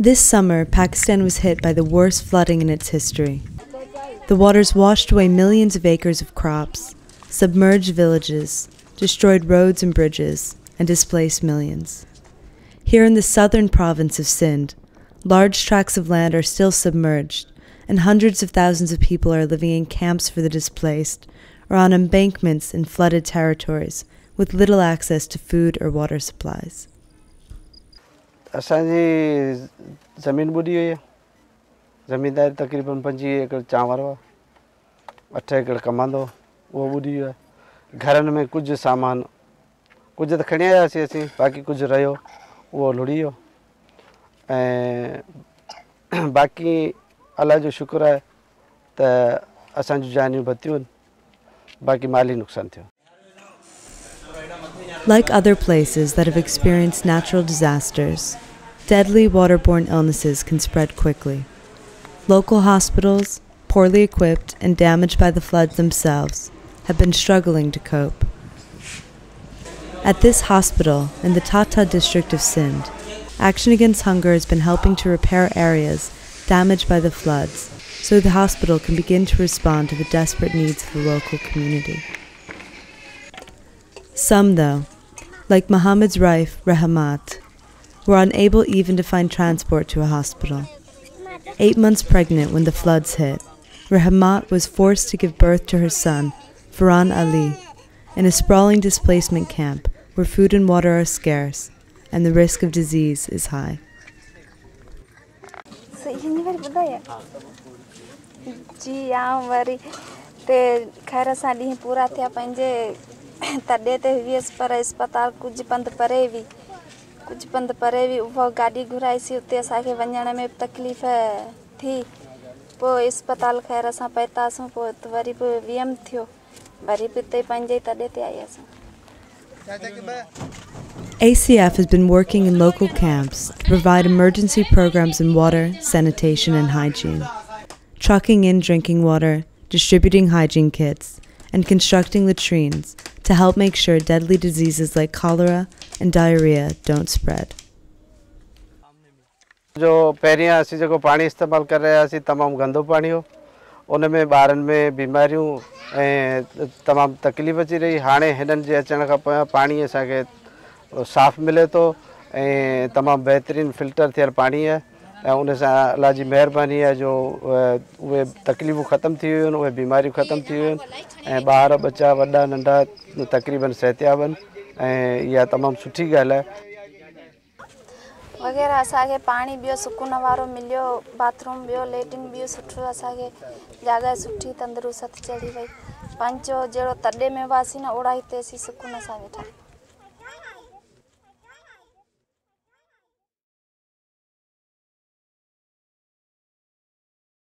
This summer, Pakistan was hit by the worst flooding in its history. The waters washed away millions of acres of crops, submerged villages, destroyed roads and bridges, and displaced millions. Here in the southern province of Sindh, large tracts of land are still submerged, and hundreds of thousands of people are living in camps for the displaced or on embankments in flooded territories with little access to food or water supplies. असांजी ज़मीन ॿुॾी हुई ज़मीनदारी तक़रीबन पंजवीह एकड़ चांवर हुआ अठ एकड़ कमांदो उहो ॿुॾी आहे। घरनि में कुझु सामान कुझु त खणी आयासीं असीं बाक़ी कुझु रहियो उहो लुड़ी वियो। बाक़ी अलाह जो शुक्र आहे त असांजूं जानियूं बतियूं बाक़ी माली नुक़सानु थियो। Like other places that have experienced natural disasters, deadly waterborne illnesses can spread quickly. Local hospitals, poorly equipped and damaged by the floods themselves, have been struggling to cope. At this hospital in the Thatta district of Sindh, Action Against Hunger has been helping to repair areas damaged by the floods so the hospital can begin to respond to the desperate needs of the local community. Some, though, like Muhammad's wife, Rahamat, were unable even to find transport to a hospital. Eight months pregnant when the floods hit, Rahamat was forced to give birth to her son, Farhan Ali, in a sprawling displacement camp where food and water are scarce and the risk of disease is high. जी आऊं worry ते ख़ैर सां ॾींहं पूरा थिया पंहिंजे तॾहिं त हुयसि पर अस्पताल कुझु पंधु परे हुई कुझु पंधु परे हुई उहो गाॾी घुराईसीं उते असांखे वञण में तकलीफ़ थी पोइ अस्पताल ख़ैर असां पहुतासीं पोइ त वरी बि वियम थियो वरी बि हिते पंहिंजे तॾहिं ते आयासीं ACF has been working in local camps to provide emergency programs in water, sanitation, and hygiene, trucking in drinking water, distributing hygiene kits, and constructing latrines to help make sure deadly diseases like cholera and diarrhea don't spread. जो पहिरियां असीं जेको पाणी इस्तेमालु करे रहिया हुआसीं तमामु गंदो पाणी हो उन में ॿारनि में बीमारियूं ऐं तमामु तकलीफ़ अची रही हाणे हिननि जे अचण खां पोयां पाणी असांखे साफ़ु मिले थो ऐं तमामु बहितरीनु फिल्टर थियल पाणी आहे ऐं उन महिरबानी आहे जो उहे तकलीफ़ूं ख़तमु थी वियूं आहिनि उहे ख़तमु थी वियूं आहिनि ऐं ॿार बचा वॾा, नंढा तक़रीबन सिहतियाब इहा तमामु सुठी ॻाल्हि आहे। वग़ैरह असांखे पाणी ॿियो, सुकून वारो मिलियो, बाथरूम ॿियो लेटिन ॿियो सुठो असांखे जॻह सुठी, तंदुरुस्त चढ़ी वई। पंहिंजो जहिड़ो तॾे में हुआसीं न ओड़ा हिते असीं सुकून सां वेठा।